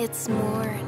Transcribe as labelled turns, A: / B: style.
A: It's more